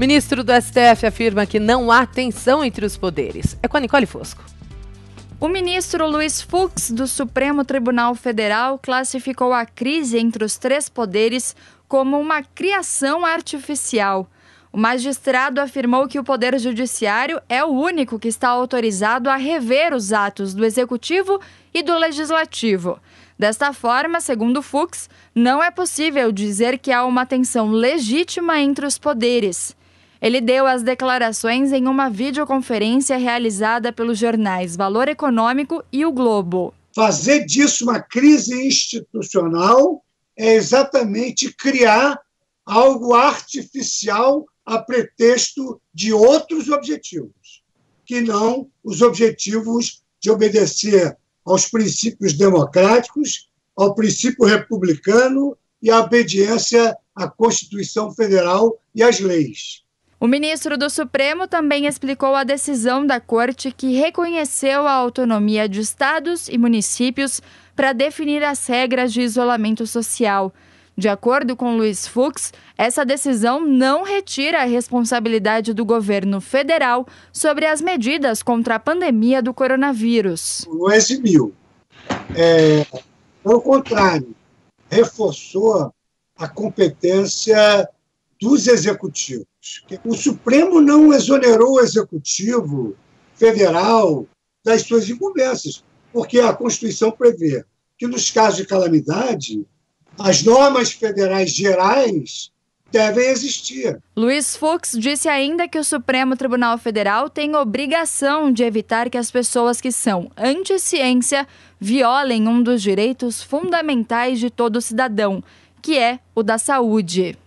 Ministro do STF afirma que não há tensão entre os poderes. É com a Nicole Fosco. O ministro Luiz Fux, do Supremo Tribunal Federal, classificou a crise entre os três poderes como uma criação artificial. O magistrado afirmou que o Poder Judiciário é o único que está autorizado a rever os atos do Executivo e do Legislativo. Desta forma, segundo Fux, não é possível dizer que há uma tensão legítima entre os poderes. Ele deu as declarações em uma videoconferência realizada pelos jornais Valor Econômico e O Globo. Fazer disso uma crise institucional é exatamente criar algo artificial a pretexto de outros objetivos, que não os objetivos de obedecer aos princípios democráticos, ao princípio republicano e à obediência à Constituição Federal e às leis. O ministro do Supremo também explicou a decisão da Corte que reconheceu a autonomia de estados e municípios para definir as regras de isolamento social. De acordo com Luiz Fux, essa decisão não retira a responsabilidade do governo federal sobre as medidas contra a pandemia do coronavírus. Não eximiu. É, pelo contrário, reforçou a competência dos executivos. O Supremo não exonerou o Executivo Federal das suas incumbências, porque a Constituição prevê que, nos casos de calamidade, as normas federais gerais devem existir. Luiz Fux disse ainda que o Supremo Tribunal Federal tem obrigação de evitar que as pessoas que são anti-ciência violem um dos direitos fundamentais de todo cidadão, que é o da saúde.